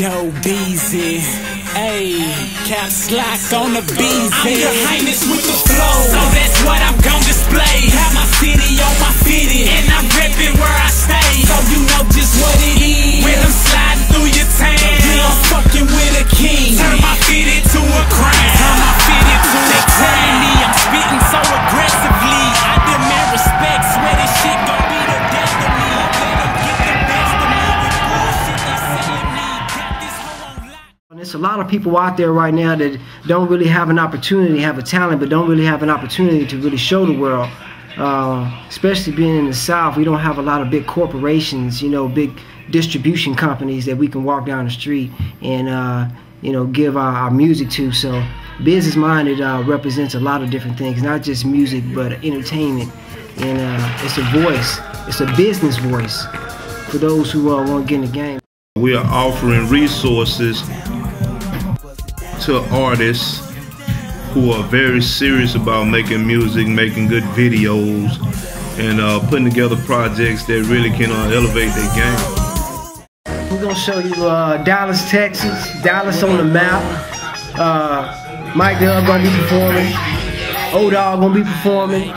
Doe Beezy. Ayy, caps lock on the beezy. I'm your highness with the flow, There's a lot of people out there right now that don't really have an opportunity, have a talent, but don't really have an opportunity to really show the world. Uh, especially being in the South, we don't have a lot of big corporations, you know, big distribution companies that we can walk down the street and, uh, you know, give our, our music to. So, business minded uh, represents a lot of different things, not just music, but entertainment. And uh, it's a voice, it's a business voice for those who uh, want to get in the game. We are offering resources to artists who are very serious about making music, making good videos, and uh, putting together projects that really can uh, elevate their game. We're gonna show you uh, Dallas, Texas, Dallas on the map. Uh, Mike Dubb gonna be performing. O'Dogg gonna be performing.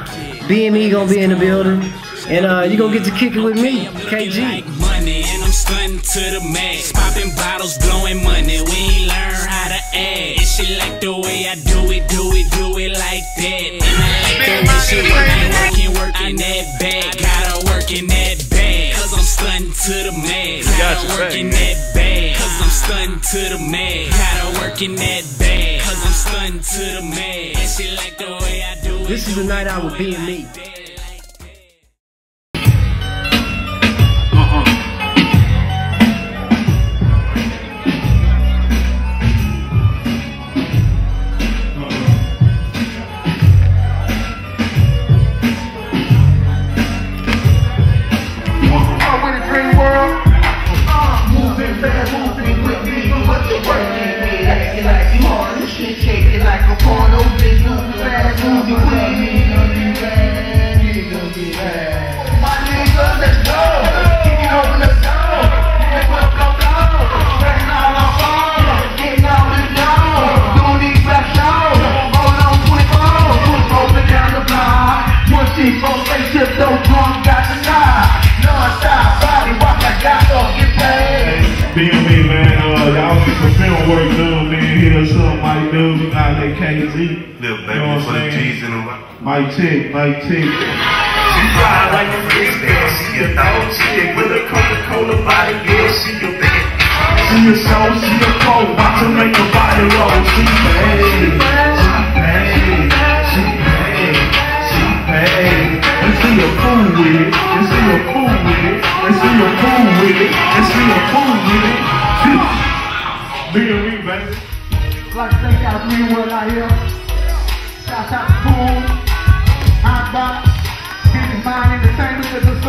BME gonna be in the building. And uh, you gonna get to kick it with me, KG. Money and I'm stunting to the max. Popping bottles, blowing money. We ain't learn how to act. And she like the way I do it, do it, do it like that. And I like the way she work, I working, working that bag. Gotta work in that bag. Cause I'm stunting to the max. Gotta work in that bag. Cause I'm stunting to the max. Gotta work in that bag. Cause I'm stunting to the max. And she like the way I do it. This is the night it, out with do it like a porno bitch. Moving fast, moving up, Mike Dubb, out there, KZ. Little You know what baby for the I'm saying? G's in the. Mike Tick, Mike Tick. She fly like a fish there. She a dog chick with a Coca-Cola body, yeah, she a bad. She a soul, she a cold, about to make a body roll. She bad, she Shout out to Boom, Hott Box, Business Mind Entertainment, this is